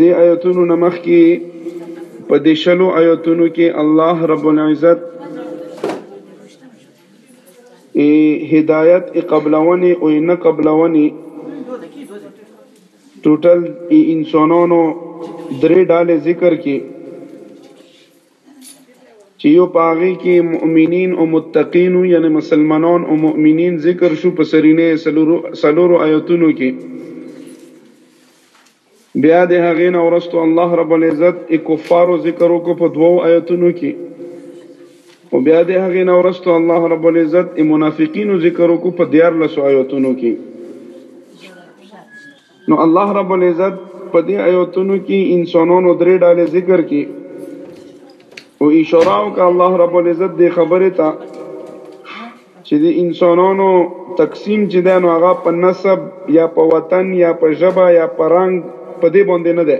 دې آیتونو نه مخکې په دې شلو آیتونو کې الله رب العزت ای هدایت ای قبلونې او نه قبلونې ټوټل انسانانو درې ډالې ذکر کې چی یو په هغی کی مؤمنین او متقین یعنی مسلمانان او مؤمنین ذکر شو په سرینه سلورو آیتونو کی بیا د هغې نه ورستو الله رب العزت ای کفارو ذکر وکړو په دوو آیتونو کې او بیا د هغې نه ورستو الله رب العزت ای منافقینو ذکر وکړو په دیارلسو آیتونو کې نو الله رب العزت په دې آیتونو کې انسانانو درې ډالې ذکر کې او اشاره وکړه الله رب العزت دې خبره ته چې د انسانانو تقسیم چې دی نو هغه په نسب یا په وطن یا په ژبه یا په رنګ په دې باندې نه دی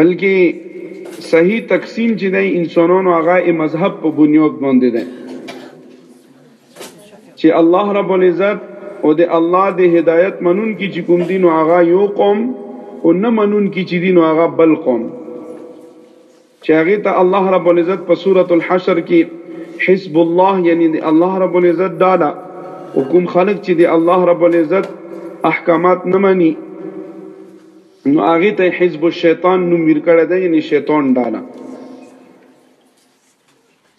بلکې صحیح تقسیم چې دی انسانانو هغه مذهب په بنیاد باندې دی چې الله رب العزت او د الله د هدایت منون کی چې کوم دین او هغه یو قوم او نه منون کی چې دین او هغه بل قوم چې هغه ته الله رب العزت په سورۃ الحشر کې حزب الله یعنی دی الله رب العزت دالا او کوم خلق چې دی الله رب العزت احکامات نه مانی نو هغه ته حزب الشیطان نوم ورکړی دی یعنی شیطان دالا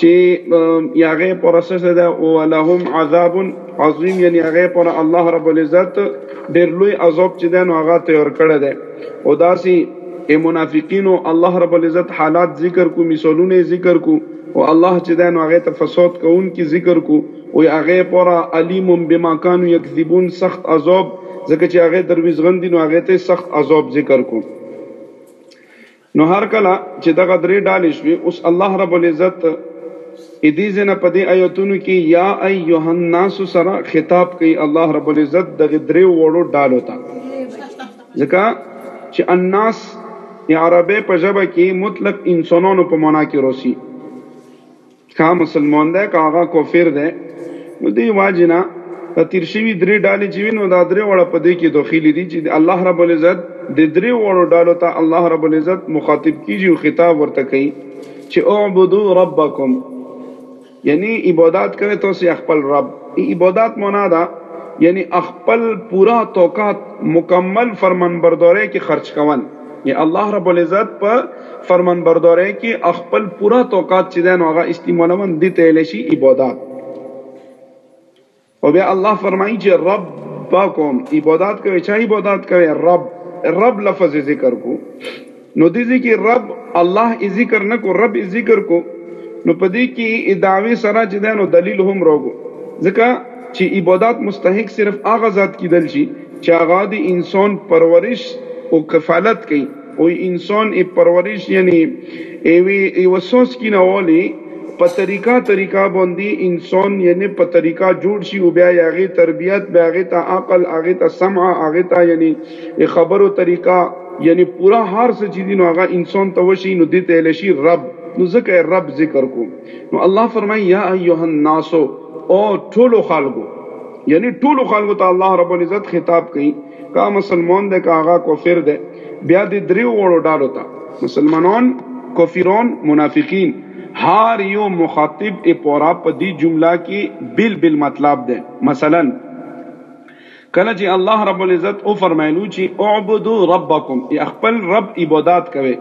چې یاغه پر اساس ده ولهم عذاب عظیم یعنی هغه پر الله رب العزت ډیر لوی عذاب چې ده نو هغه تیار کړی ده او داسي ای منافقینو الله رب العزت حالات ذکر کو مثالونه ذکر کو او الله چې ده نو هغه ته فساد کوون کی ذکر کو او هغه پر علیم بما كانوا یکذبون سخت عذاب ځکه چې هغه درویزغندي نو هغه ته سخت عذاب ذکر کو نو هر کله چې دغه درې ډالې شوې اوس الله رب العزت ادي زنه په دې آیتونو کې یا ایه الناس سره خطاب کوي الله رب العزت دغه درې وړو ډالو ته ځکه چې الناس عربی په ژبه کې مطلق انسانانو په معنا کې روسي که مسلمان دی که هغه کفر دی نو دی واجی نه دا تیر شوی درې ډالې چې وینو دا درې وړه په دې کې داخلي دي چې الله رب العزت د درې وړو ډالو ته الله رب العزت مخاطب کیږي او خطاب ورته کوي چې اعبدو ربکم یعنی عبادت کوي تاسو خپل رب عبادت معنا ده یعنی خپل پورا توقات مکمل فرمانبرداري کې خرج کول یا الله رب العزت په فرمانبردارۍ کې خپل پوره طاقت چې دی نو هغه استعمالول دې ته ویلی شي عبادت او بیا الله فرمایي چې ربکم عبادت کوي چا عبادت کوي رب رب لفظ ذکر کو نو دې ذکر رب الله یې ذکر نه کو رب یې ذکر کو نو په دې کې ادعاوې سره چې دی نو دلیل هم راوګو ځکه چې عبادت مستحق صرف هغه ذات کیدل شي چې هغه د انسان پرورش او کفالت کوي او انسان ای پرورش یعنی ایوی ایو سوس کی نوالی په طریقه طریقه باندې انسان یعنی په طریقه جوړ شي او بیا یاغه تربیت بیا هغه ته عقل هغه ته سمع هغه ته یعنی خبرو طریقه یعنی پورا هر څه چې دین هغه انسان ته وشي نو دته لشي رب نو ځکه رب ذکر کو نو الله فرمایي یا ایها الناس او ټول خلقو یعنی ټول خلقو ته الله رب العزت خطاب کوي کا مسلمان ده کا هغه کافر ده بیا د دریو وړو ډالو ته مسلمانان کافرون منافقین هر یو مخاطب ای پورا په دې جمله کې بل بل مطلب ده مثلا کله چې الله رب العزت او فرمایلو چې اعبدوا ربکم ای خپل رب عبادت کوي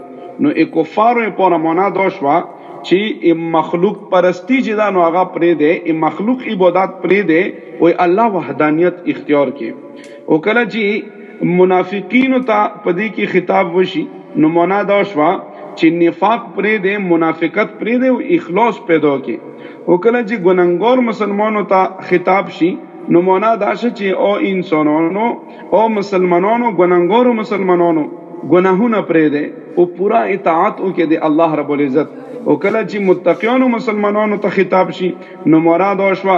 نو ای کفارو پورا معنا دا شوه چې ای مخلوق پرستی چې دا نو هغه پرې ده ای مخلوق عبادت پرې ده او الله وحدانیت اختیار کړي او کله چې منافقینو ته په دې کې خطاب وشي نو معنا دا شوه چې نفاق پرې دی منافقت پرې دی او اخلاص پیدا کې او کله چې ګننګور مسلمانو ته خطاب شي نو معنا دا شي چې او انسانانو او مسلمانانو ګننګور مسلمانانو ګناهونه پرې دی او پورا اطاعت وکړي دی الله رب العزت او کله چې متقیانو مسلمانانو ته خطاب شي نو مراد او شوا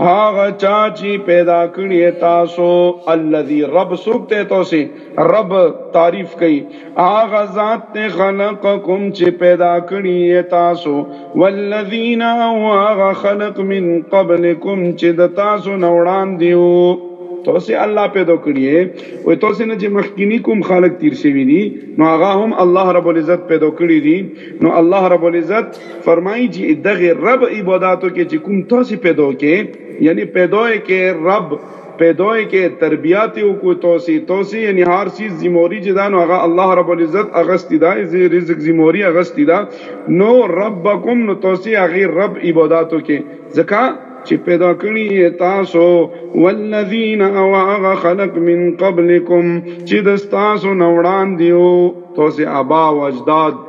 هغه چا چې پیدا کړی تاسو الذي رب سوک ته تاسو رب تعریف کوي هغه ذات ته خلقکم چې پیدا کړی تاسو والذین او هغه خلق من قبلکم چې د تاسو نوړان دیو تاسو الله پیدا کړی او تاسو نه چې مخکینی کوم خلق تیر شوی دي نو هغه هم الله رب العزت پیدا کړی دي نو الله رب العزت فرمائی چی دغه رب عباداتو کې چې کوم تاسو پیدا کې یعنی پیدا کې رب پیدا کې تربیات او کو تاسو تاسو یعنی هر چیز زموری چې دانو هغه الله رب العزت اغستی دا رزق زموری اغستی دا نو ربکم نو تاسو هغه رب عباداتو کې ځکه چې پیدا کړی تاسو والذین او هغه خلق من قبلکم چې د تاسو نوړان دیو تاسو ابا او اجداد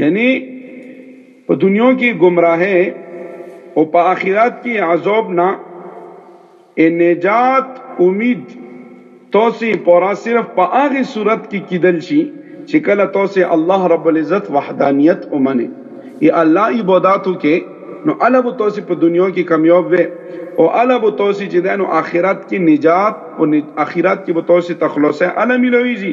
یعنی په دنیا کی ګمراهۍ او په آخرت کی عذاب نه ئې نجات امید تاسو پاره صرف په هغه صورت کی کیدل شی چی کله تاسو الله رب العزت وحدانیت ومنئ او الله عبادت وکړئ نو هله به تاسو په دنیا کی کامیاب وئ او هله به تاسو چی دی نو آخرت کی نجات او آخرت کی به تاسو ته خلاصی هله میلاویږی.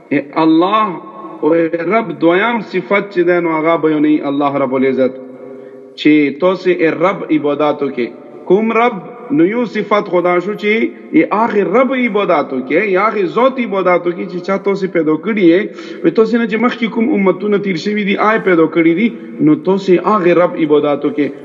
اے الله او اے رب دویم صفت چې دی نو هغه بیانوي الله رب العزت چې تاسې اې رب عبادت وکړئ کوم رب نو یو صفت خو دا شو چې اې هغه رب عبادت وکړئ یا هغه ذات عبادت وکړئ چې چا تاسې پیدا کړي یې وې تاسې نه چې مخکې کوم امتونه تیر شوي دي آی پیدا کړي دي نو تاسې هغه رب عبادت وکړئ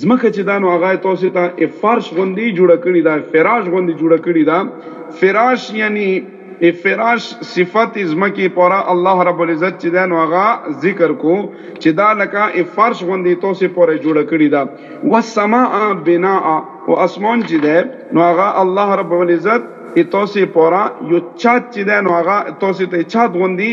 ځمکه چې ده نو هغه يې تاسې ته ېې فرش غوندې جوړه کړې ده، فراش غوندې جوړه کړې ده، فراش يعنې ېې فراش صفت ځمکې په اړه الله رب العزت چې ده نو هغه ذکر کړو چې دا لکه ېې فرش غوندې تاسې په اړه جوړه کړې ده، والسماء بناء او اسمان چې ده نو هغه الله رب العزت ېې تاسې په اړه يو چت چې ده نو هغه تاسې ته ېې چت غوندې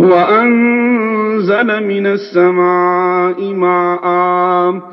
وانزل من السماء ماء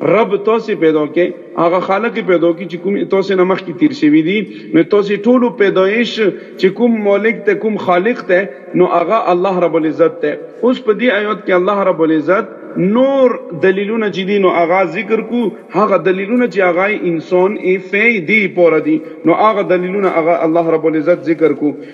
رب تاسې پیدا کړي، هغه خلک یې پیدا کړي چې کوم تاسې نه مخکې تیر شوي دي، نو تاسې ټولو پیدایش چې کوم مالک دی، کوم خالق دی، نو هغه الله رب العزت دی. اوس په دې ایات کې الله رب العزت نور دلیلونه چې دي نو هغه ذکر کړو، هغه دلیلونه چې هغه یې انسان یې فی دې لپاره دي، نو هغه دلیلونه هغه الله رب العزت ذکر کړو.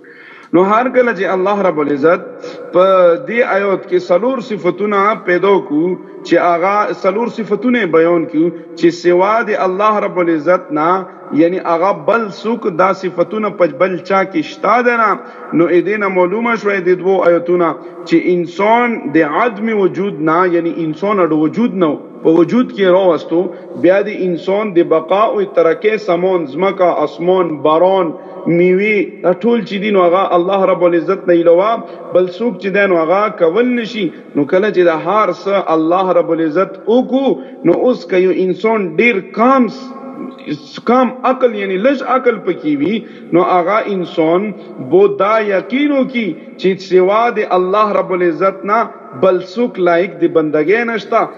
نو هر کله چې الله رب العزت په دې آیات کې څلور صفتونه پیدا کو چې هغه څلور صفتونه بیان کو چې سوا د الله رب العزت نه یعنی هغه بل څوک دا صفتونه په بل چا کې شته ده نه نو اې دې نه معلومه شوه د دوو آیاتونه چې انسان د عدم وجود نه یعنی انسان د وجود نه په وجود کې راوستو بیا د انسان د بقا او ترقې سمون زمکا اسمان باران میوي ټول چې دین هغه الله رب العزت نه علاوه بل څوک چې دین هغه کول نشي نو کله چې د هار سه الله رب العزت اوکو نو اوس که یو انسان ډیر کام کام عقل یعنی لږ عقل پکې وي نو هغه انسان بو دا یقین وکي چې سوا د الله رب العزت نه بل څوک لایق د بندګۍ نشته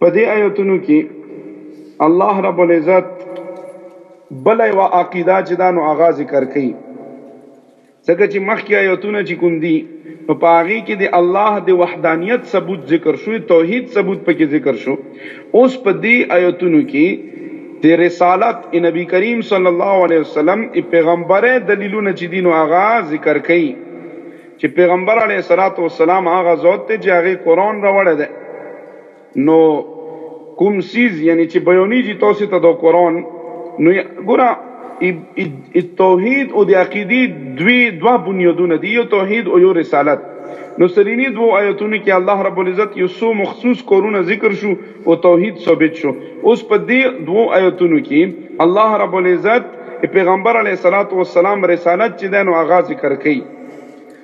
په دې آیتونو کې الله رب العزت بله یوه عقیده چې دا نو هغه ذکر کوي ځکه چې مخکې آیتونه چې کوم دي نو په هغې کې د الله د وحدانیت ثبوت ذکر شو توحید ثبوت پکې ذکر شو اوس په دې آیتونو کې د رسالت نبی کریم صلی الله علیه وسلم پیغمبره دلیلونه چې دینو هغه ذکر کړي چې پیغمبر علیه الصلاۃ والسلام هغه ذات ته چې هغه قران راوړی دی نو کوم سیز یعنی چې بیانیږي تاسو ته د قران نو ګوره توحید او د عقیدی دوی دوا بنیادونه دي یو توحید او یو رسالت نو سرینی دو آیتونو کې الله رب العزت یو سو مخصوص کورونه ذکر شو او توحید ثابت شو اوس په دې دو آیتونو کې الله رب العزت پیغمبر علیه الصلاۃ والسلام رسالت چې دنو آغاز ذکر کړي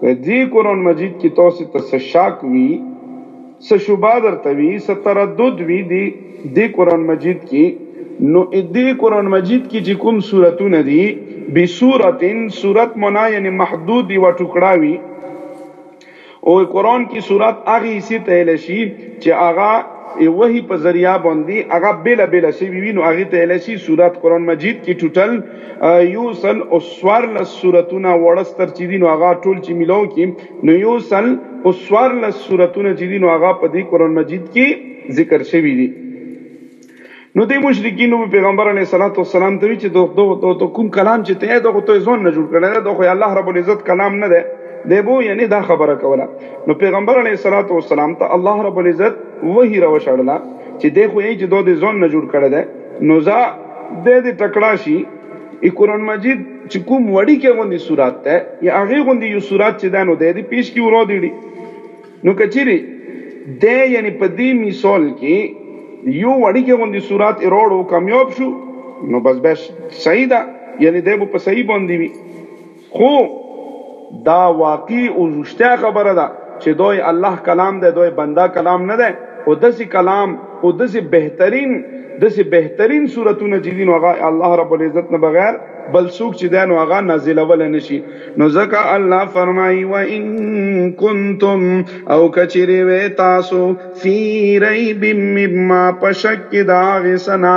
په دې قرآن مجید کې تاسو ته څه شک وي، څه شبهه درته وي، څه تردد وي د دې قرآن مجید کې، نو دې قرآن مجید کې چې کوم سورتونه دي، بسورة، سورت مانا یعنې محدود یوه ټوکړه وي او قرآن کې سورت هغې حصې ته ویلی شي چې هغه د وحي په ذریعه باندې هغه بېله بېله شوي وي، نو هغې ته ویلی شي سورت، قرآن مجید کې ټوټل، یو سل او څوارلس سورتونه وړستر چې دي نو هغه ټول چې ملو کې نو یو سل او څوارلس سورتونه چې دي نو هغه په دې قرآن مجید کې ذکر شوي دي نو د مشرکینو په پیغمبر علیه الصلاۃ والسلام ته چې دوه دوه دوه کوم کلام چې ته دغه ته ځون نه جوړ کړی دا خو الله رب العزت کلام نه دی دی بو یعنی دا خبره کوله نو پیغمبر علیه الصلاۃ والسلام ته الله رب العزت وحی را وشړله چې دی خو یې چې دوه ځون نه جوړ کړی دی نو زه د دې ټکړه شي قرآن مجید چې کوم وړي کې غوندي صورت ده یا هغه غوندي یو صورت چې دانو ده دې پیش کی ورو دیړي نو کچيري د یعنی په دې مثال کې یو وړي کې غوندي صورت ایروړو کامیاب شو نو بس بس صحیح ده یعنی د په صحیح باندې وي خو دا واقعي او رښتیا خبره ده چې دوی الله کلام دی، دوی بنده کلام نه دی او داسې کلام او داسې بهترین داسې بهترین سورتونه چې دي نو هغه الله رب العزت نه بغیر بل څوک چې دی نو هغه نازلولی نه شي نو ځکه الله فرمایي وان کنتم او که چېرې وئ تاسو فی ریب مما په شک کې د هغې څه نه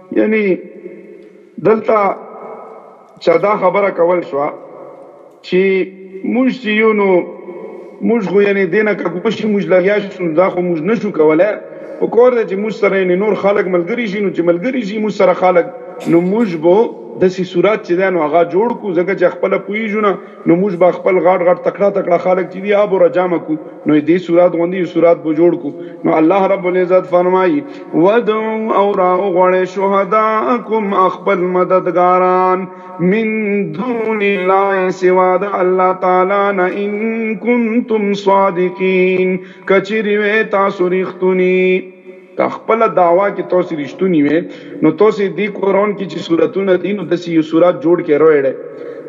یعنی دلته چا دا خبره کول شو چی موږ چی یو نو موږ خو یعنی دینه کګوشی موږ لګیا شو دا خو موږ نشو کولای په کور ده چی موږ سره یعنی نور خلک ملګری شي نو چی ملګری شي موږ سره خلک نو موږ به دسی صورت چی ده نو هغه جوړ کو ځکه چی خپل پویژو نه نو موږ به خپل غټ غټ تکړه تکړه خلق چې دی ابو رجام کو نو دې صورت غوندي صورت به جوړ کو نو الله رب العزت فرمایي ودعو او را غړې شهداکم خپل مددګاران من دون الله سوا د الله تعالی نه ان کنتم صادقین کچری وې تاسو رښتونی که خپله دعوا کې تاسو رښتوني وې نو تاسو دې قرآن کې چې سورتونه دي نو داسې یو سورت جوړ کړئ رویړئ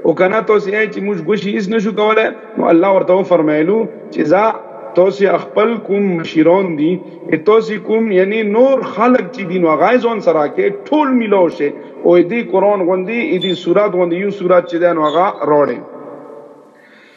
اوکنه تاسو یې چې موږ ګوشي هیڅ نشو کولای نو الله ورته وفرمایلو چې ځا تاسو خپل کوم مشیران دي تاسو کوم یعنی نور خلک چې دي نو هغه یې ځان سره کې ټول ملاو شي او دې قرآن غوندې دې سورت غوندې یو سورت چې دی نو هغه راوړئ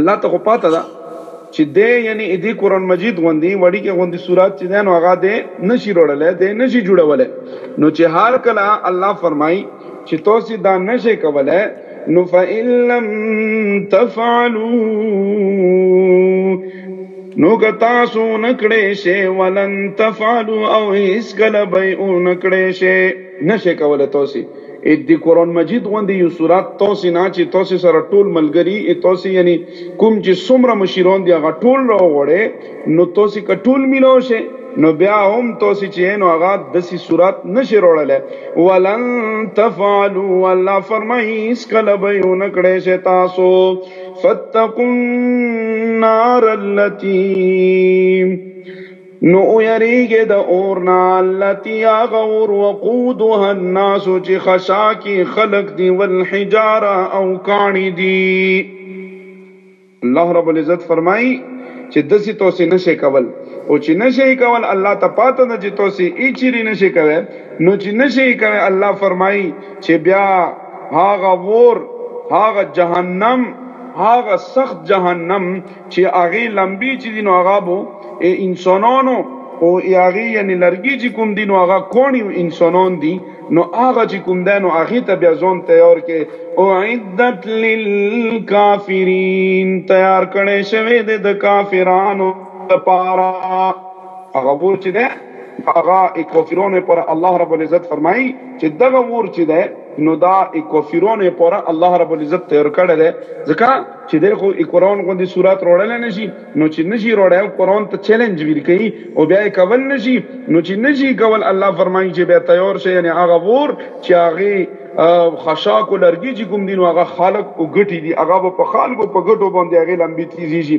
الله ته خو پاته ده چی دی یعنی ادی قران مجید غوندی وړیکی غوندی سورات چی دی نو هغه دی نشی روړلی دی نشی جوړولی نو چی هر کله الله فرمایی چی توسی دا نشی کولی نو فان لم تفعلو نو که تاسو نکړی شی ولن تفعلو او هیڅ کله به یې اونکړی شی نشی کولی توسی ای د قران مجید غوندی یو سورت توسی نه چی توسی سره ټول ملګری ای توسی یعنی کوم چی څومره مشیران دی هغه ټول راوغوړی نو توسی که ټول میلاو شی نو بیا هم توسی چی نو هغه دسی سورت نشی راوړلی ولن تفعلو الله فرمایی هیڅکله به یی ونه کړی شی تاسو فاتقوا النار التی نو ویریږی د اور نه التی هغه اور وقودها الناس چی خشاک یی خلق دی والحجاره او کاڼی دی الله رب العزت فرمایی چی دسی توسی نشی کول او چی نشی یی کول الله ته پاته ده چی توسی یی چیری نشی کوی نو چی نشی یی کوی الله فرمایی چی بیا هغه اور هغه جهنم هغه سخت جهنم چی هغی لمبی چی دی نو هغه بو ای انسانانو او ای هغی یعنی لرګی چی کوم دی نو هغه کاڼی او انسانان دی نو هغه چی کوم دی نو هغی ته بیا ځان تیار کړی اعدت للکافرین تیار کړی شوی دی د کافرانو لپاره هغه ور چی دی هغه ای کافرانو پر الله رب العزت فرمای چی دغه ور چی دی نو دا ای کافرانو پر الله رب العزت تیار کړی دی ځکه چې دی خو قرآن غوندې سورات روړلی نه شي نو چې نه شي روړی قرآن ته چیلنج ویل کوي او بیا یې کول نه شي نو چې نه شي کول الله فرمایي چې بیا تیار شي یعنې هغه ور چې هغې خشاک او لرګي چې کوم دي نو هغه خلک او ګټې دي هغه به په خلکو په ګټو باندې هغې لمبې تیزې شي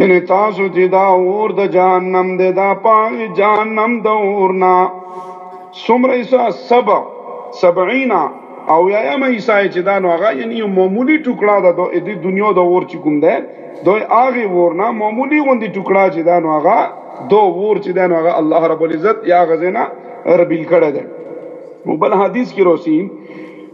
یعنی تاسو چې دا اور د جهنم دی دا پاک جهنم د اور نه څومره ایسا سبع سبعینا او یا یم ایسا چې دا نو هغه یعنی یو معمولی ټوکړه ده د دې دنیا د اور چې کوم ده دوی هغه ور نه معمولی غوندي ټوکړه چې دا نو هغه دو ور چې دا نو هغه الله رب العزت یا غزنا ربیل کړه ده وبل حدیث کې روسی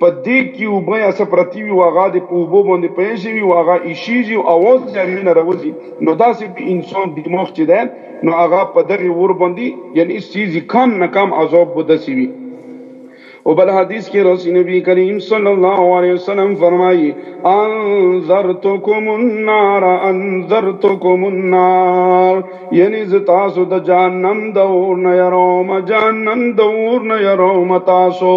په ديګ کي اوبه يا څه پرتي وي او هغه دي په اوبو باندي پين شوي او هغه ايشيږي او اواز دي هغه نه راوځي نو داسي د انسان دماغ چي ده نو هغه په دغه اور باندي يعني سيزي کم نه کم عذاب به داسي وي او بل حديث کي راسي نبي کريم صلي الله عليه وسلم فرمايي انذرتكم النار انذرتكم النار يعني زه تاسو د جهنم د اور نه يروم جهنم د اور نه يروم تاسو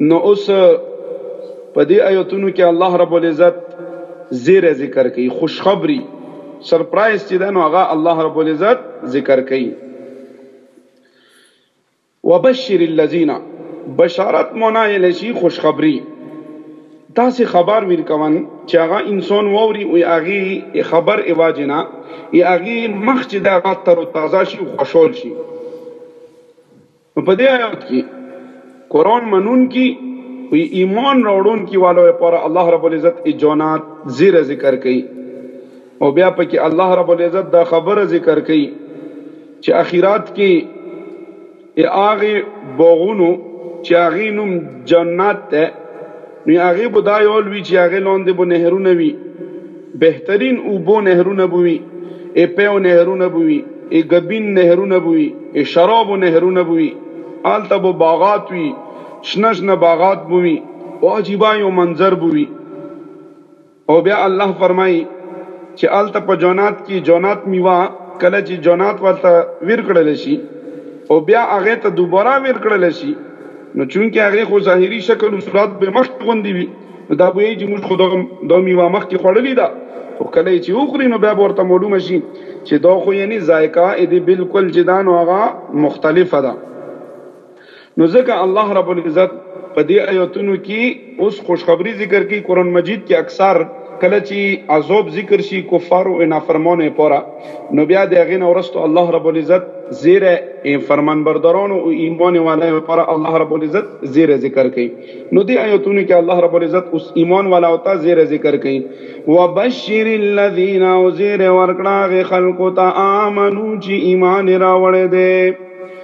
نو اوس په دې آیتونو کې الله رب العزت زیری ذکر کوي، خوشخبري، سرپرایز چې ده نو هغه الله رب العزت ذکر کوي. وبشر الذین، بشارت معنا ویلی شي خوشخبري، داسې خبر ورکوان چې هغه انسان واوري او هغه یې خبر عوض نه یې هغه یې مخ چې ده هغه تروتازه شي او خوشحال شي. نو په دې آیات کې قرآن منونکي او ایمان راوړونکي والو لپاره الله رب العزت جنات زیره ذکر کوي او بیا پکې الله رب العزت دا خبره ذکر کوي چې اخرات کې هغه باغونو چې هغه نوم جنات ده نو هغه به دا یول وي چې هغه لاندې به نهرونه وي، بهترین اوبو نهرونه به وي، ای پیو نهرونه به وي، ای ګبین نهرونه به وي، ای شرابو نهرونه به وي، هلته به باغات وي، شنه شنه باغات به وي او عجیبه یو منظر به وي. او بیا الله فرمائی چې هلته په جنات کې جنات میوه کله چې جنات ورته ویر کړل شي او بیا هغه ته دوباره ویر کړل شي نو چونکه هغه خو ظاهري شکل او صورت به مخکې غوندې وي نو دا به یې چې موږ خو دا, دا میوه مخکې خوړلې ده خو کله یې چې وخوري نو بیا به ورته معلومه شي چې دا خو یعنې ذایقه یې دې بالکل چې دا نو هغه مختلفه ده نو ځکه الله رب العزت په دې آیتونو کې اوس خوشخبری ذکر کوي قرآن مجید کې اکثر کله چې عذاب ذکر شي کفار او نافرمانه پورا نو بیا د هغې نه ورستو الله رب العزت زیره فرمانبردارانو او ایمان والا لپاره الله رب العزت زیره ذکر کوي نو دې آیتونو کې الله رب العزت اوس ایمان والا او ته زیره ذکر کوي وبشر الذین او زیره ورکړه غ خلقو ته امنو چې ایمان راوړې دي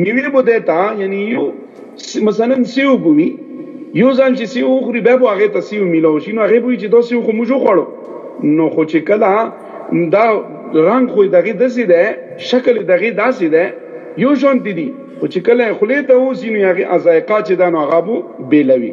میوې به دی ته یعنی یو مثلا سیو به وي یو ځل چې سیو وخوري بیا به هغې ته سیو میلاو شي نو هغې به وي چې دا سیو خو موږ وخوړو نو خو چې کله دا رنګ خو یې د هغې داسې دی شکل یې د هغې داسې دی یو شانتې دي خو چې کله یې خولې ته اوسي نو هغې ذایقه چې ده نو هغه به بېله وي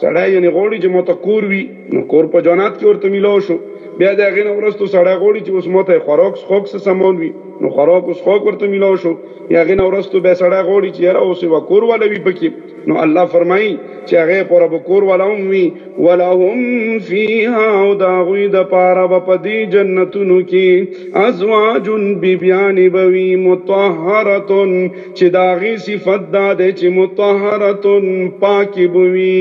سړی یعنې غواړي چې ما ته کور وي، نو کور په جنت کې ورته میلاو شو، بیا د هغې نه ورستو سړی غواړي چې اوس ما ته یې خوراک څښاک څه سامان وي، نو خوراک او څښاک ورته میلاو شو، د هغې نه ورستو بیا سړی غواړي چې یاره اوس یوه کور واله وي پکې، نو الله فرمایي چې هغې لپاره به کور واله هم وي، ولهم فیها او د هغوی لپاره به په دې جنتونو کې ازواج بیبیانې به وي مطهرة چې د هغې صفت دا دی چې مطهرتن پاکې به وي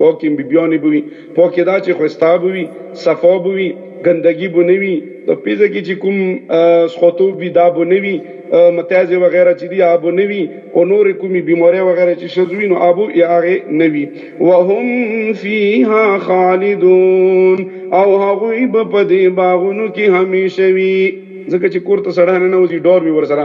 پاکې بیبیانې به وي پاکې دا چې ښایسته به وي صفا به وي ګندګي به نه وي د پیزه کې چې کوم سخوتوب وي دا به نه وي متیازې وغیره چې دي هغه به نه وي او نورې کومې بیمارۍ وغیره چې ښځو وي نو هغه یې هغې نه وي وهم فیها خالدون او هغوی به په دې باغونو کې همیشه وي ځکه چې کور ته سړی ننوځي ډور وي ورسره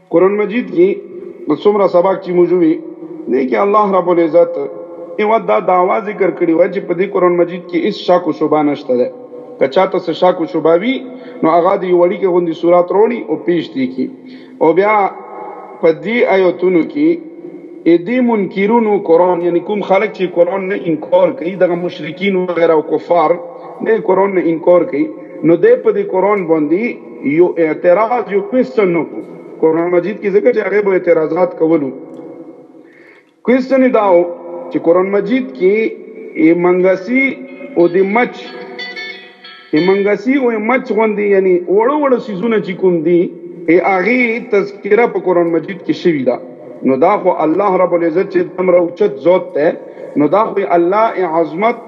قرآن مجید کی نو څومره سبق چی موږ وی دی کی الله رب العزت یوه دا دعوا ذکر کړی وه چی په دی قرآن مجید کی هیڅ شک و شبه نشته ده که چا ته څه شک و شبه وی نو هغه دی وړیکه غوندی سورت راوړی او پیش دی کی او بیا په دی آیتونو کی دی منکرونو قرآن یعنی کوم خلک چی قرآن نه انکار کوي دغه مشرکین وغیره او کفار نه قرآن نه انکار کوي نو دی په دی قرآن باندی یو اعتراض یو کویسچن نو قرآن مجید کې ځکه چې هغه به اعتراضات کولو کویسچن داو چې قرآن مجید کې ای منګسی او د مچ ای منګسی او مچ غوندي یعنی وړو وړو سيزونه چې کوم دي ای هغه تذکرہ په قرآن مجید کې شوی دا نو دا خو الله رب العزت چې دمر اوچت ذات ته نو دا خو الله عظمت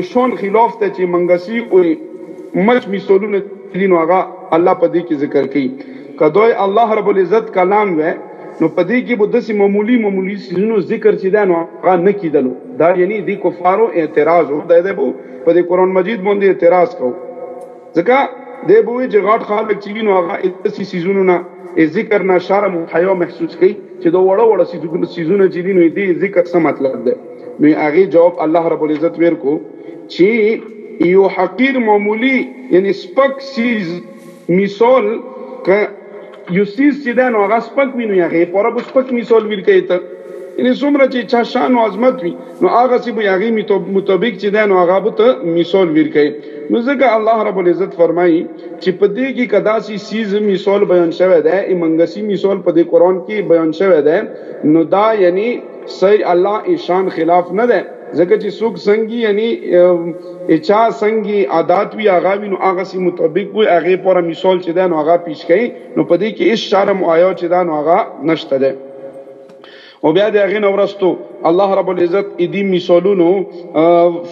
اشون خلاف ته چی منګسی او مچ مثالونه دي نو هغه الله په دې کی ذکر کوي که دا الله رب العزت کلام وای نو په دې کی به دسی معمولی معمولی سیزونو ذکر چی دی نو هغه نه کیدلو دا یعنی دی کفارو اعتراض او دی دی به په دې قران مجید باندې اعتراض کوو. ځکه دی به وي چې غټ خلک چې وي نو هغه داسې څیزونو نه یې ذکر نه شرم او حیا محسوس کوي چې د وړه وړه څیزونه څیزونه چې دي نو یې دې ذکر څه مطلب دی؟ نو یې هغې جواب الله رب العزت ورکړو چې یو حقیر معمولي یعنې سپک څیز مثال که یو سیز چې ده نو هغه سپک وي نو هغې پوره به سپک مثال ویل کوي ته یعنې څومره چې چا شان او عظمت وي نو هغسې به هغې مطابق چې ده نو هغه به ته مثال ویل کوي نو ځکه الله رب العزت فرمایي چې په دې کې که داسې سیز مثال بیان شوی دی ایمنګسي مثال په دې قرآن کې بیان شوی دی نو دا یعنې صحیح الله ایشان خلاف نه دی ځکه چې څوک څنګه یعنی اچا څنګه عادت وی هغه وی نو هغه سي مطابق وی هغه پر مثال چې دا نو هغه پیش کړي نو په دې کې هیڅ شرم او حیا چې دا نو هغه نشته ده او بیا د هغه نورستو الله رب العزت دې مثالونو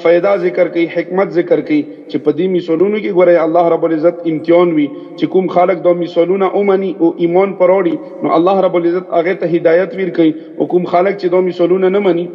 فائدہ ذکر کوي حکمت ذکر کوي چې په دې مثالونو کې ګوره الله رب العزت امتحان وی چې کوم خلک دا مثالونه اومني او ایمان پروړي نو الله رب العزت هغه ته هدایت ور کوي او کوم خلک چې دا مثالونه نه مني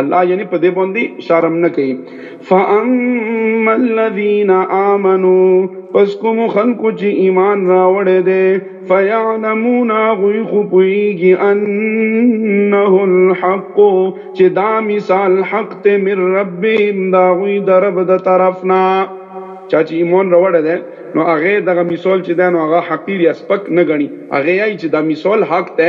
الله یعنی په دې باندې شرم نه کوي فاما الذين امنوا پس کوم خلکو چې ایمان راوړې دي فيعلمون غوي خو پويږي انه الحق چې دا مثال حق ته من ربهم دا غوي درب د طرفنا چا چې ایمان راوړی دی نو هغه دغه مثال چې دی نو هغه حقیر یا سپک نه ګڼي هغه یې چې دا مثال حق دی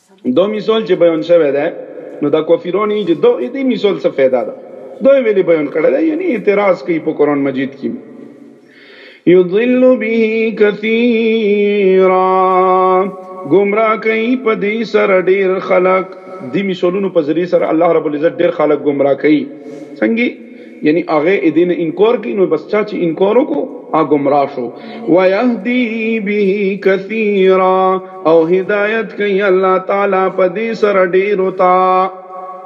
دو مثال چې بیان شوی دی نو دا کفیران یې چې دو دې مثال څه فایده ده دوی ویلې بیان کړی دی یعنی اعتراض کوي په قرآن مجید کې یضل به کثیرا گمراه کوي په دې سره ډیر خلق دې مثالونو په ذریعه سره الله رب العزت ډیر خلق گمراه کوي څنګه یعنی هغه ادین انکار کی نو بس چا چې انکار وکړو هغه گمراه شو ويهدي به كثيرا او هدایت کوي الله تعالی په دې سره ډیرو ته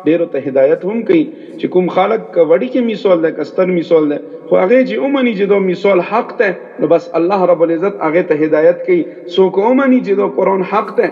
ډیرو ته هدایت هم کوي چې کوم خلک وړي کې مثال ده کستر مثال ده خو هغه چې اومني چې دا مثال حق ده نو بس الله رب العزت هغه ته هدایت کوي څوک اومني چې دا قران حق ده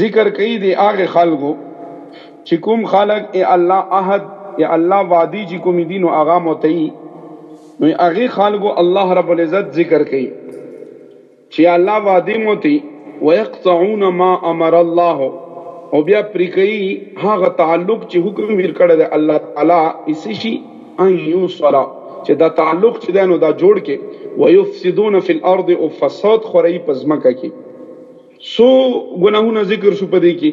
ذکر کوي د هغه خلکو چې کوم خلک ای الله عهد ای الله وعدی چې کوم دي نو هغه متعي نو هغه خلکو الله رب العزت ذکر کوي چې الله وعده متعي ويقطعون ما امر الله او بیا پرې کوي هغه تعلق چې حکم ویر کړی دی الله تعالی اسی شي ان یوصلا چې دا تعلق چې دی نو دا جوړ کې ويفسدون فی الارض او فساد خوري په ځمکه کې څو ګناهونه ذکر شو پدې کې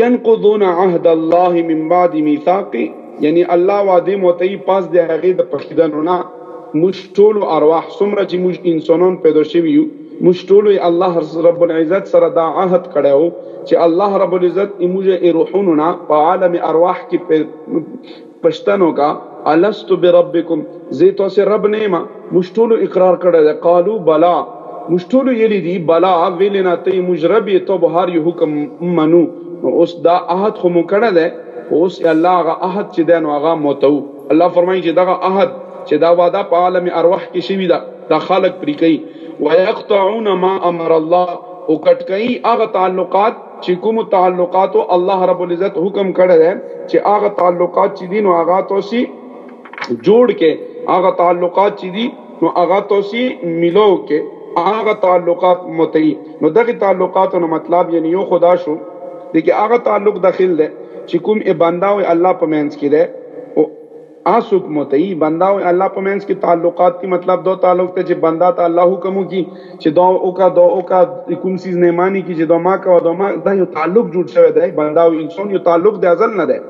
ينقضون عهد الله من بعد ميثاقه یعنی الله وعده متعی پاس د هغه د پخیدنو نه موږ ټول ارواح څومره چې موږ انسانان پیدا شوی یو موږ ټول الله رب العزت سره دا عهد کړو چې الله رب العزت موږ روحونو نه په عالم ارواح کې پشتن وکړه، الست بربکم، زۀ تاسو رب نۀ یم؟ موږ ټولو اقرار کړی دی، قالو بلی، موږ ټولو ویلي دي، بلی، ویلي نه، ته موږ رب یې، ته به هر یو حکم منو، نو اوس دا عهد خو مو کړی دی، خو اوس ئې الله هغه عهد چې دی نو هغه ماتوو. الله فرمایي چې دغه عهد چې دا وعده په عالم ارواح کې شوي ده، دا خلق پرې کوي، ویقطعون ما امر الله، او کټ کوي هغه تعلقات، چې کوم تعلقات الله رب العزت حکم کړی دی چې هغه تعلقات چې دي نو هغه تاسو جوړ کې هغه تعلقات چې دي نو هغه تاسو ملو کې هغه تعلقات متعي نو دغه تعلقات نو مطلب یعنی یو خدا شو دغه هغه تعلق داخل دی چې کوم ای بندا او الله په منځ کې دی هرڅوک مطیع بنده او الله په منځ کې تعلقات دي مطلب دا تعلق ته چې بنده ته الله حکم وکړي چې دا وکړه دا وکړه کوم څیز نه مانی کی چې دا ما کوه دا ما دا یو تعلق جوړ شوی دی بنده او انسان یو تعلق د ازل نه دی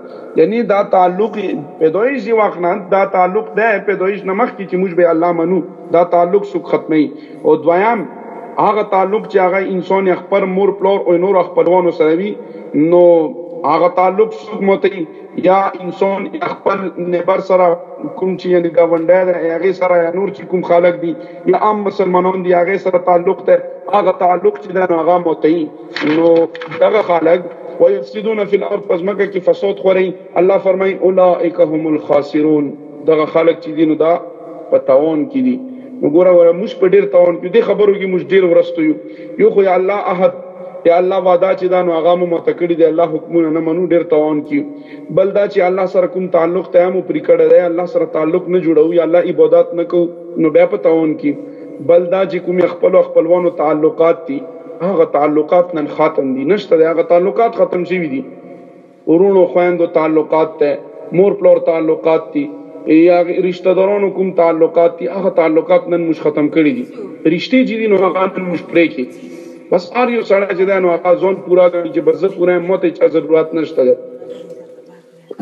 یعنی دا تعلق پیدایش دی واخنا دا تعلق دی پیدایش نه مخکې چې موږ به الله منو دا تعلق څوک ختمي او دویم هغه تعلق چې هغه انسان خپل مور پلور او نور خپلوانو سره وي نو هغه تعلق څوک متي یا انسان یا خپل نیبر سره کوم چې یعنی ګاونډی ده هغه سره یا نور چې کوم خلک دي یا عام مسلمانان دي هغه سره تعلق ده هغه تعلق چې ده نو هغه متعي نو دغه خلک ويفسدون في الارض پس مکه کې فساد خوري الله فرمایي اولئک هم الخاسرون دغه خلک چې دي نو دا په تاوان کې دي نو ګوره وره موږ په ډیر تاوان کې دي خبرو کې موږ ډیر ورستو یو یو خو یا الله احد یا الله وعده چې دا نو هغه مو ماته کړی دی الله حکمونه نه منو ډیر تاوان کې بل دا چې الله سره کوم تعلق ته مو پرې کړی دی الله سره تعلق نه جوړو یا الله عبادت نه کو نو بیا په تاوان کې بل دا چې کوم خپل خپلوانو تعلقات دي هغه تعلقات نن خاتم دي نشته هغه تعلقات ختم شوي دي وروڼو خویندو تعلقات دی، مور پلار تعلقات دي، یا رشته دارانو کوم تعلقات دي، هغه تعلقات نن موږ ختم کړي دي. رشتې چې دي نو هغه نن موږ پرې کړي. بس هر یو سړی چې دی نو هغه ځان پوره ګڼي چې بس زه پوره یم ماته هیچا ضرورت نشته دی.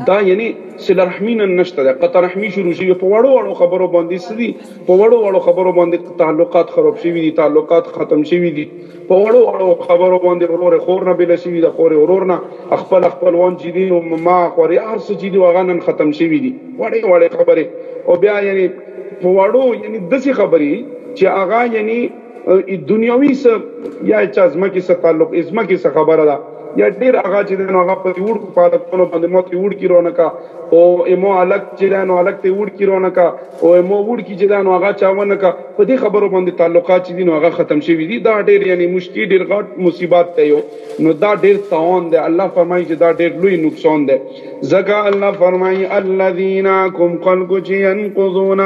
دا یعنې صله رحمي نن نشته ده، قطع رحمي شروع شوې، په وړو وړو خبرو باندې څه دي، په وړو وړو خبرو باندې تعلقات خراب شوي دي، تعلقات ختم شوي دي. په وړو وړو خبرو باندې ورور خور نه بل شي د خور ورور نه خپل خپلوان چې دي نو ما خوري هر څه چې دي هغه نن ختم شوي دي وړې وړې خبرې او بیا یعنی په وړو یعنی داسې خبرې چې هغه یعنی دنیوي څه یا چا ځمکې څه تعلق ځمکې څه خبره ده یا ډیر هغه چې دنو هغه په وړ کو پالکونو باندې مو ته وړ کی رونه کا او ایمو الک چې دنو الک ته وړ کی رونه کا او ایمو وړ کی چې دنو هغه چاونه کا په دې خبرو باندې تعلقات چې دینو هغه ختم شوی دي دا ډیر یعنی مشکی ډیر غټ مصیبت دی یو نو دا ډیر تاون دی الله فرمایي چې دا ډیر لوی نقصان دی ځکه الله فرمایي الذین کوم خلق چې ينقضون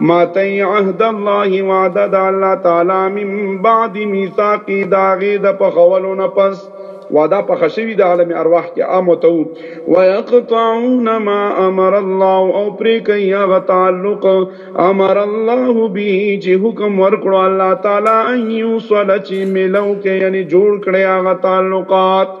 ماتي عهد الله وعده د الله تعالی من بعد میثاقی داغه د پخولو نه پس وعده پخه شوی د عالم ارواح کې امتو ويقطعون ما امر الله او پرې کوي هغه تعلق امر الله به چې حکم ورکړو الله تعالی ان یوصل چې ملو کې یعنی جوړ کړي هغه تعلقات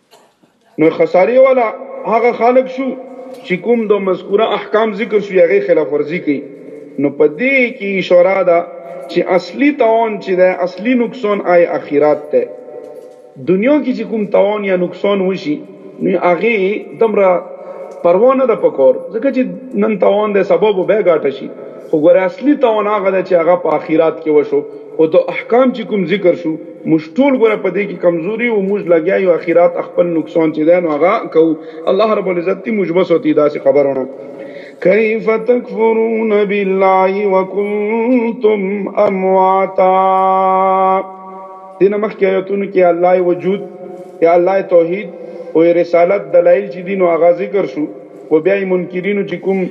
نو خساری والا هغه خلک شو چې کوم د مذکوره احکام ذکر شو هغه خلاف ورزي کوي نو په دې کې اشاره ده چې اصلي توان چې ده اصلي نقصان آی اخیرات ده دنیا کې چې کوم توان یا نقصان وشي نو هغه دمره پروا نه ده پکور ځکه چې نن توان ده سبب به ګاټه شي خو ګوره اصلي توان هغه ده چې هغه په اخیرات کې وشو او د احکام چې کوم ذکر شو موږ ټول ګره په دې کې کمزوري او موږ لګیا یو اخرات خپل نقصان چې دی نو هغه کو الله رب العزت تی موږ بسوتی داسې خبرونه کیف تکفرون بالله وکنتم امواتا دینه مخکې آیتونو کې الله وجود یا الله توحید او رسالت دلایل چې دین او هغه ذکر شو او بیا منکرینو چې کوم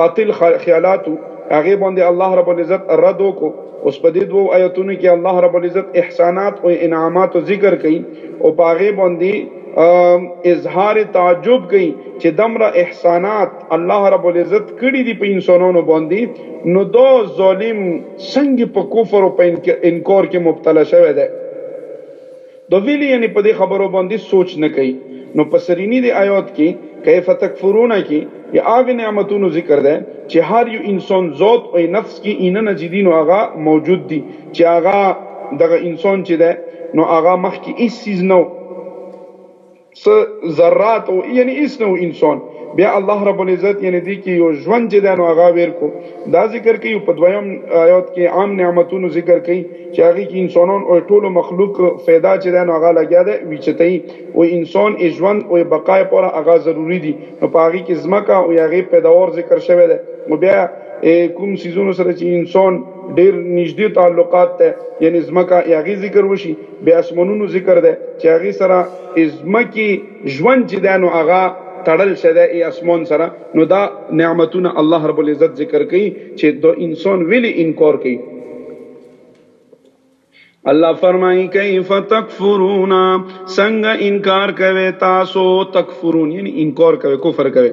باطل خیالات وو هغې باندې الله رب العزت رد وکړو اوس په دې دوو آیتونو کې الله رب العزت احسانات او انعامات ذکر کوي او په هغې باندې اظهار تعجب کوي چې دمره احسانات الله رب العزت کړي دي په انسانانو باندې نو دا ظالم څنګه په کفر او په انکار کې مبتلا شوی دی ده ویلي یعنی په دې خبرو باندې سوچ نه کوي نو په سریني دې ایات کې کیف تکفرون کې د هغه نعمتونو ذکر دی چې هر یو انسان ذات او نفس کې ایننه چې دي نو هغه موجود دي چې هغه دغه انسان چې دی نو هغه مخکې هیڅ څیز نه و. س ذرات او یعنی اس نه انسان بیا الله رب العزت یعنی دی کې یو ژوند چې دانو هغه ویر کو دا ذکر کوي په دویم آیات کې عام نعمتونو ذکر کوي چې هغه کې انسانان او ټولو مخلوق فایده چې دانو هغه لګیا دی وچتای او انسان ای ژوند او بقای پر هغه ضروری دي نو په هغه کې زمکه او هغه پیداوار ذکر شوی دی او بیا کوم سيزونو سره چې انسان ډیر نږدې تعلقات ته یعنی زمکه هغه ذکر وشي بې اسمانونو ذکر دی چې هغې سره ازمکې ژوند چې دی نو هغه تړل شی دی ای اسمان سره نو دا نعمتونه الله رب العزت ذکر کوي چې د انسان ویلې انکار کوي الله فرمایي کیف تکفرون څنګه انکار کوي تاسو تکفرون یعنی انکار کوي کفر کوي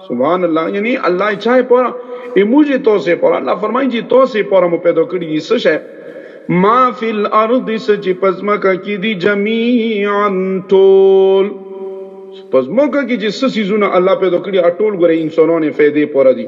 سبحان الله یعنی الله چا پر ایموجی تو سے پر الله فرمایي چې تو سے پر مو پیدا کړی دي څه شی ما فی الارض سچ پزمکه کې دي جميعا ټول پزمکه کې چې سسي زونه الله پیدا کړی ټول ګره انسانانه فائدې پر دي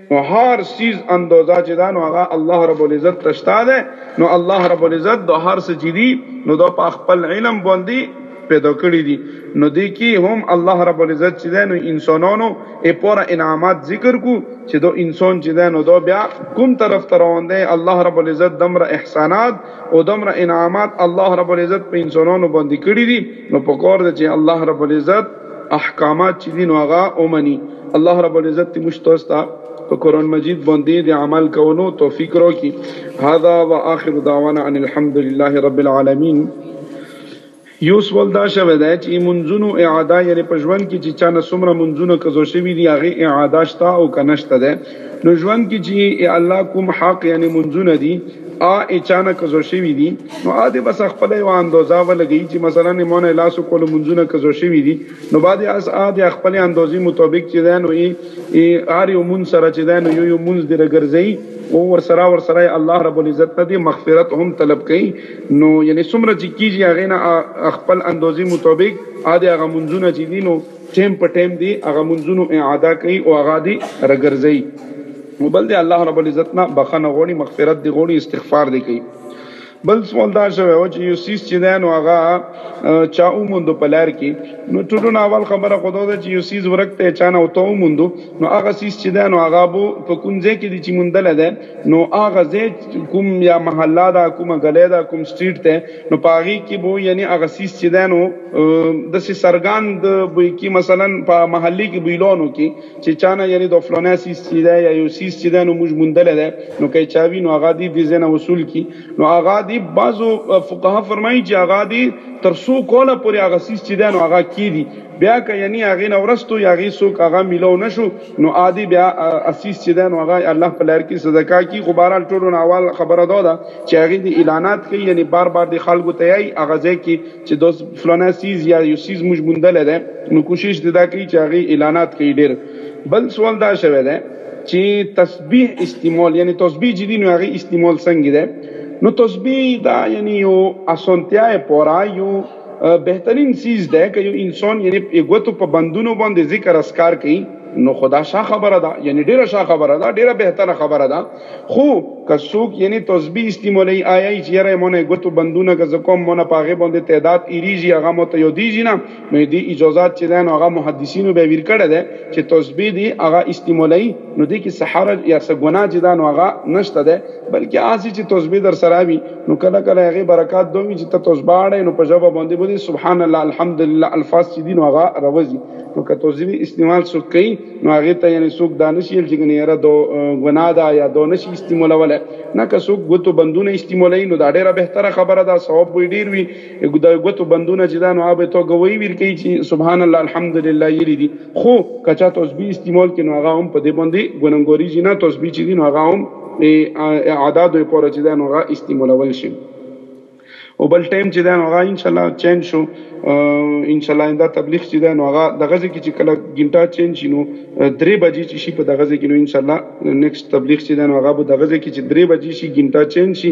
نو هر سیز اندازه چې دا نو هغه الله رب العزت تشتا ده نو الله رب العزت د هر څه چې دي نو د په خپل علم باندې پیدا کړی دي نو دی کی هم الله رب العزت چې ده نو انسانانو ای پورا انعامات ذکر کو چې دو انسان چې ده نو دو بیا کوم طرف ته روان دی الله رب العزت دمر احسانات او دمر انعامات الله رب العزت په انسانانو باندې کړی دي نو په کور ده چې الله رب العزت احکامات چې دي نو هغه ومني الله رب العزت دې موږ تاسو ته په قرآن مجید باندې د عمل کولو توفیق راکړي هذا واخر دعوانا ان الحمد لله رب العالمین یو سوال دا شوه دی چې منځونو اعاده یعنی په ژوند کې چې چا نه څومره منځونه قضا شوي دي هغه اعاده شته او که نشته ده نو ژوند کی چی ای الله کوم حق یعنی منځونه دی آ ای چانه کزو شوی دی نو آ دی بس خپله یوه اندوزا ولګی چی مثلا ای مونه لاس وکولو منځونه کزو شوی دی نو با دی اس آ دی خپلی اندوزی مطابق چی دی نو ای ای هر یو مونځ سره چی دی نو یو یو مونځ دی رګرزی او ورسره ورسره ای الله رب العزت نه دی مغفرت هم طلب کیی نو یعنی څومره چی کیږی هغه نه آ خپل اندوزی مطابق آ دی هغه منځونه چی دی نو ټيم په ټيم دي هغه منځونو اعاده کوي او هغه دي رګرځي او بل دي الله رب العزت نه بخنه غوړي مغفرت دي غوړي استغفار دي کوي بل سوال دا شوی و چې یو سیس چې دی نو هغه چا وموندو په لار کې نو ټولو نه اول خبره خو دا ده چې یو سیس ورک دی چا نه ورته وموندو نو هغه سیس چې دی نو هغه به په کوم ځای کې دی چې موندلی دی نو هغه ځای کوم یا محله ده کومه ګلی ده کوم سټریټ دی نو په هغې کې به یعنې هغه څیز چې دی نو داسې څرګند به کې مثلا په محلې کې به اعلانو کې چې چا نه یعنې د فلانه څیز چې دی یا یو څیز چې دی نو موږ موندلی دی نو که چا وي نو هغه دې دې ځای نه وصول کړي نو هغه دې بعضو فقها فرمایي چې هغه دې تر څو کاله پورې هغه څیز چې دی نو هغه کېږدي بیا که یعنې هغې نه ورستو یا هغې څوک هغه میلاو نه شو نو عادي بیا اسیس چې ده نو هغه الله په لار کې صدقه کی خو بهرحال ټولو نه اول خبره دا ده چې هغې دې اعلانات کوي یعنی بار بار دې خلکو ته یایي هغه ځای کې چې دا فلانه سیز یا یو سیز موږ موندلی دی نو کوشش دې دا کوي چې هغې اعلانات کوي ډېر بل سوال دا شوی دی چې تسبیح استعمال یعنی تسبیح چې دي نو هغې استعمال څنګه دی نو تسبیح دا یعنی یو اسانتیا یې پوره یو بهترین چیز ده که یو انسان یعنی ګوتو په بندونو باندې ذکر اسکار کوي نو خدا شا خبره ده یعنی ډیره شا خبره ده ډیره بهتره خبره ده خو که څوک یعنی تسبیح استعمالوي آیا چې یاره مونږ ګوتو بندونه که زکوم مونږ په هغه باندې تعداد ایریږي هغه مو ته یو دیږي نه نو دې اجازات چې ده نو هغه محدثینو به ویر کړی ده چې تسبیح دی هغه استعمالوي نو دې کې څه حرج یا څه ګناه چې ده نو هغه نشته ده بلکې آسی چې تسبیح در سره وي نو کله کله هغه برکات دوی چې ته توسباړې نو په جواب باندې باندې سبحان الله الحمدلله الفاظ چې دین هغه روزي نو که توسبی استعمال سو کوي نو هغه ته یعنی سوق دانشیل چې نه یره دو غنا دا یا دو نشي استعمالول نه که سوق غوتو بندونه استعمالي نو دا ډیره بهتره خبره ده ثواب وي ډیر وي د ګوتو بندونه چې دا نو هغه ته ګوي ویر کوي چې سبحان الله الحمدلله یې لري خو کچا تسبیح استعمال کینو هغه هم په دې باندې ګننګوري جنا تسبیح چې دین هغه هم اعداد په اړه چې دا نو هغه استعمالول شي او بل ټایم چې دا نو هغه ان شاء الله چین شو ان شاء الله دا تبلیغ چې دا نو هغه د غزه کې چې کله ګینټا چین شینو درې بجې چې شي په د غزه کې نو ان شاء الله نیکسټ تبلیغ چې دا نو هغه به د غزه کې چې درې بجې شي ګینټا چین شي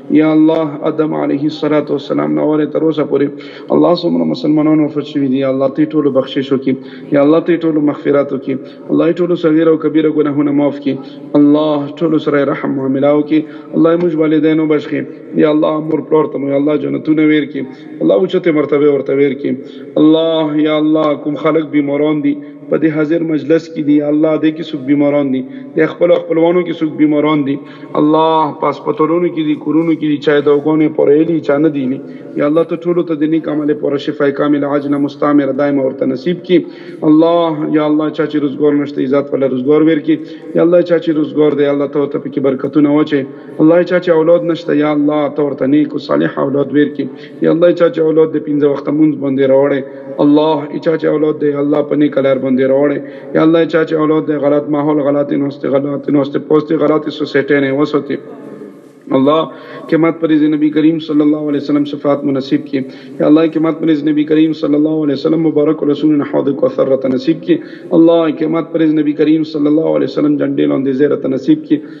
یا الله ادم علیه الصلاة والسلام نه وره تر اوسه پورې الله څومره مسلمانان وفات شوي دي یا الله ته ټولو بخشش وکي یا الله ته ټولو مغفرت وکي الله ټولو صغیر او کبیره ګناهونه معاف کي الله ټولو سره رحم معامله وکي الله موږ والدینو بشخي یا الله مور پلار ته مو یا الله جنتونه ویر کي الله اوچته مرتبه ورته ویر کي الله یا الله کوم خلک بیماران دي په دې حاضر مجلس کې دي الله دې کې څوک بیماران دي د خپل خپلوانو کې څوک بیماران دي الله په هسپتالونو کې دي کورونو کې دي چا یې دواګانې پورېلي چا نه دي یا الله ته ټولو ته د نیک عمل پوره شفای کامل عاجله مستعمره دایمه ورته نصیب کی الله یا الله چا چې روزګار نشته عزت ولا روزګار ورکی یا الله چا چې روزګار دی الله ته ته پکې برکتونه واچي الله چا چې اولاد نشته یا الله ته ورته نیک او صالح اولاد ورکی یا الله چا چې اولاد د پنځه وخت مونږ باندې راوړې الله چا چې اولاد دی الله په نیک لار باندې راوړې یا الله چا چې اولاد دی غلط ماحول غلط نوست غلط نوست پوسټ غلط سوسایټي نه وسوتي الله کې مات پر نبی کریم صلی الله علیه وسلم شفاعت مناسب کې یا الله کې مات پر نبی کریم صلی الله علیه وسلم مبارک رسول نه حوض کو اثر رت نصیب کې الله کې مات پر نبی کریم صلی الله علیه وسلم جنډې لاندې زیرت نصیب کې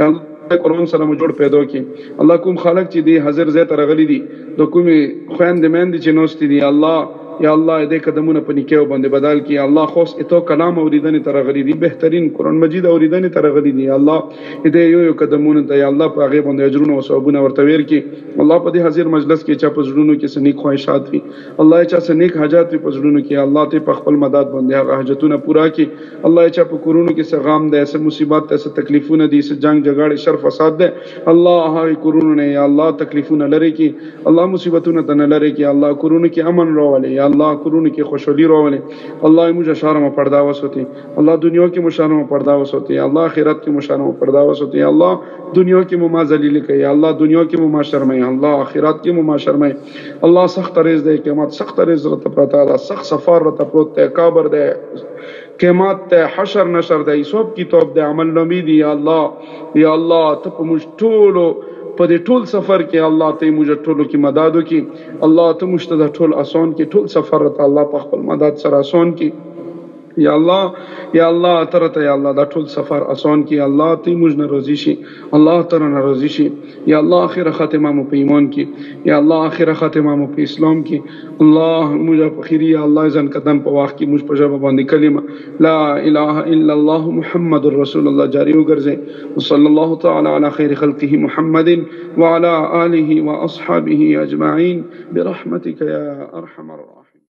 یا الله قرآن سره مو جوړ پیدا کی الله کوم خلک چې دی حاضر زه ته راغلي دي د کومې خويندې میندې چې نوستې دي الله یا الله دې قدمونه په نیکیو باندې بدل کړي الله خوس اتو کلام اوریدنې ته راغلي دي بهترین قرآن مجید اوریدنې ته راغلي دي الله دې یو یو قدمونه ته یا الله په هغې باندې اجرونه او ثوابونه ورته ویر کړي الله په دې حاضر مجلس کې چا په زړونو کې سنیک خواهشات وي الله چا سنیک حاجات وي په زړونو کې الله ته په خپل مدد باندې هغه حاجتونه پوره کړي الله چا په کورونو کې څه غام دی څه مصیبت دی څه تکلیفونه دي څه جنگ جګړې شر فساد دی الله هغه کورونو نه یا الله تکلیفونه لري کې الله مصیبتونه ته نه لري کې الله کورونو کې امن راولي یا الله کورونو کې خوشحالي راولي الله موږ شرم پردا وسوتي الله دنیا کې مشرم پردا وسوتي الله آخرت کې مشرم پردا وسوتي الله دنیا کې مو ما ذلیل کوي الله دنیا کې مو ما شرمي الله آخرت کې مو ما شرمي الله سخت رزق دی قیامت سخت رزق ته پرتا ده سخت سفر ته پروت دی کابر دی قیمات ته حشر نشر د حساب کتاب د عمل نامې دي یا الله یا الله ته په موږ ټولو په دې ټول سفر کې الله ته موږ ټولو کې مدد وکي الله ته موږ ته دا ټول آسان کې ټول سفر ته الله په خپل مدد سره آسان کې یا الله یا الله ترته یا الله دا ټول سفر آسان کې الله ته موږ نه راضي شي الله ته رانه راضي شي یا الله اخره خاتمه مو په ایمان کې یا الله اخره خاتمه مو په اسلام کې الله موږ په خیری یا الله ځان قدم په واخ کې موږ په ژبه باندې کلمه لا اله الا الله محمد رسول الله جاری وګرځي وصلی الله تعالی علی خیر خلقه محمد وعلى آله واصحابه اجمعين برحمتك يا ارحم الراحمين